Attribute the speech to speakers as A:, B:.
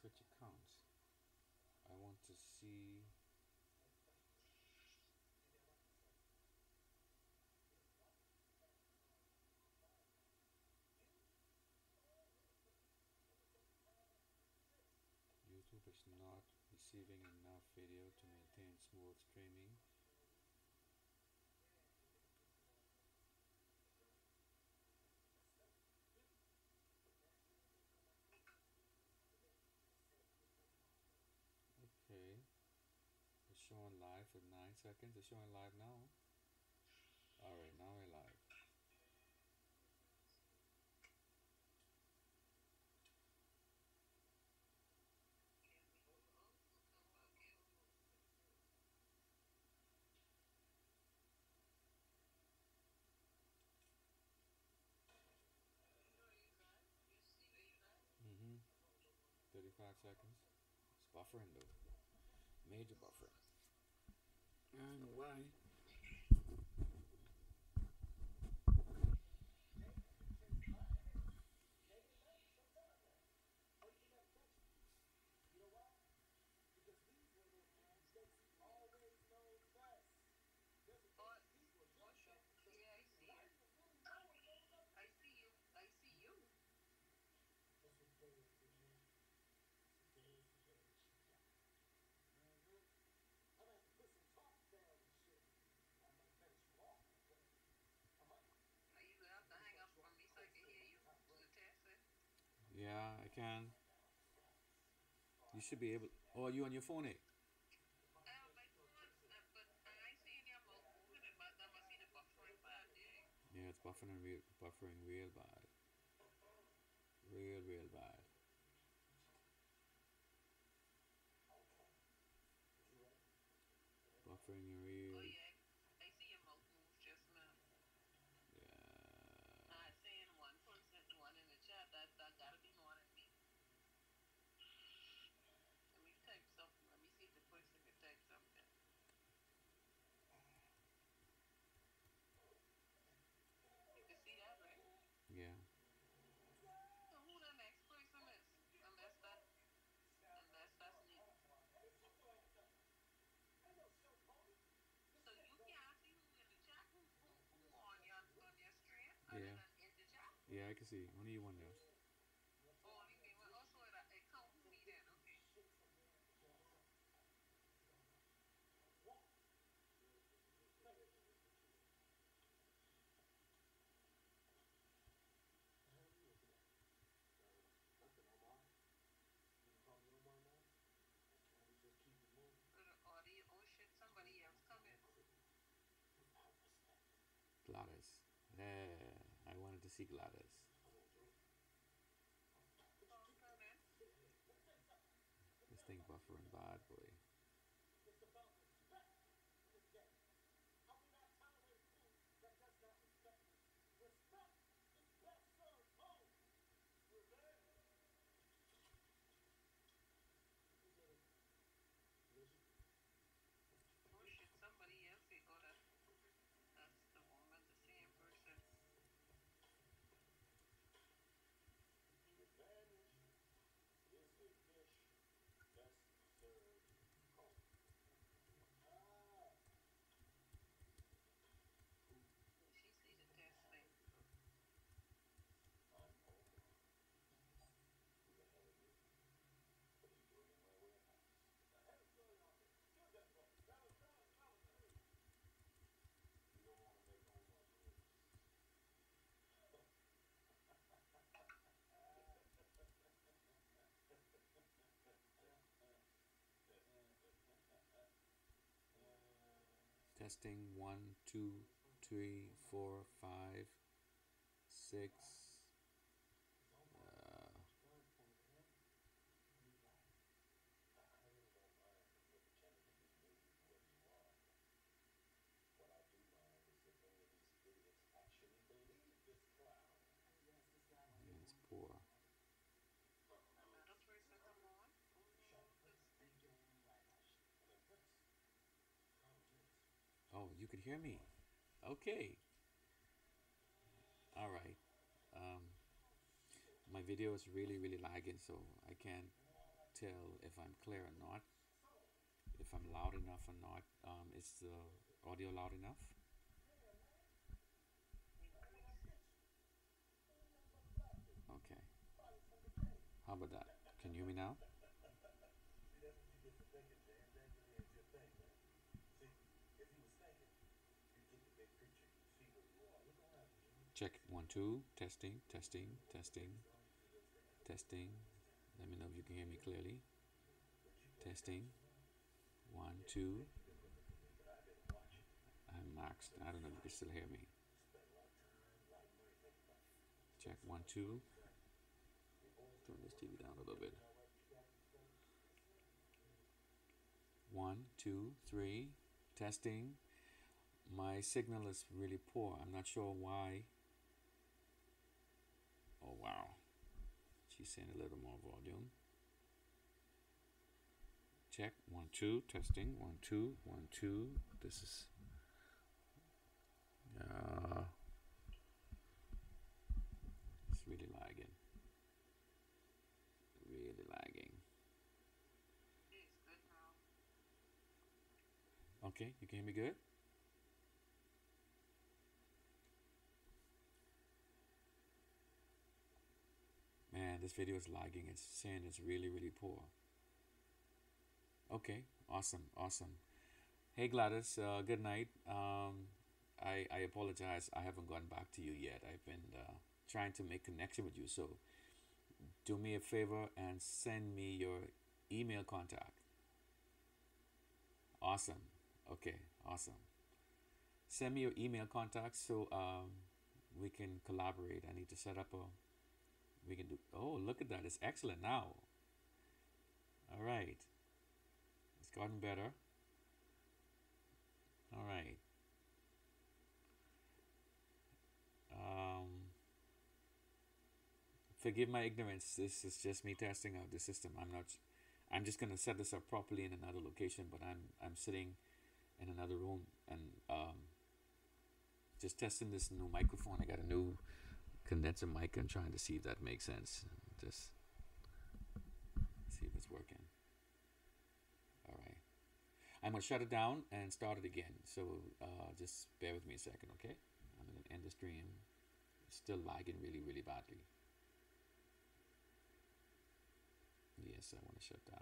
A: switch accounts. I want to see. YouTube is not receiving enough video to maintain smooth streaming. Okay. It's showing live for nine seconds. It's showing live now. Alright, now we're live. Mm-hmm. 35 seconds. It's buffering though. Major buffering. I don't Yeah, I can. You should be able. Oh, are you on your phone? Eh? Yeah, it's buffering real, buffering real bad. Real, real bad. Buffering real. Yeah. Yeah. Yeah. Yeah, I can see. Only you one Gladys. This thing buffering bad, boy. Testing one, two, three, four, five, six. Uh, yeah, it's poor. Oh, you can hear me. Okay. All right. Um, my video is really, really lagging, so I can't
B: tell if I'm clear or not. If I'm loud enough or not. Um, is the audio loud enough? Okay. How about that? Can you hear me now? Check one, two, testing, testing, testing, testing. Let me know if you can hear me clearly. Testing. One, two. I'm maxed. I don't know if you can still hear me. Check one, two. Turn this TV down a little bit. One, two, three. Testing. My signal is really poor. I'm not sure why. Oh, wow. She's saying a little more volume. Check. One, two. Testing. One, two. One, two. This is. Uh, it's really lagging. Really lagging. Okay, you can hear me good? This video is lagging. It's saying it's really, really poor. Okay, awesome, awesome. Hey Gladys, uh, good night. Um, I, I apologize. I haven't gone back to you yet. I've been uh, trying to make connection with you. So do me a favor and send me your email contact. Awesome. Okay, awesome. Send me your email contact so um, we can collaborate. I need to set up a. We can do. Oh, look at that! It's excellent now. All right. It's gotten better. All right. Um, forgive my ignorance. This is just me testing out the system. I'm not. I'm just gonna set this up properly in another location, but I'm I'm sitting in another room and um, just testing this new microphone. I got a new condenser mic and trying to see if that makes sense. Just see if it's working. All right. I'm gonna shut it down and start it again. So uh, just bear with me a second, okay? I'm gonna end the stream. It's still lagging really, really badly. Yes, I want to shut down.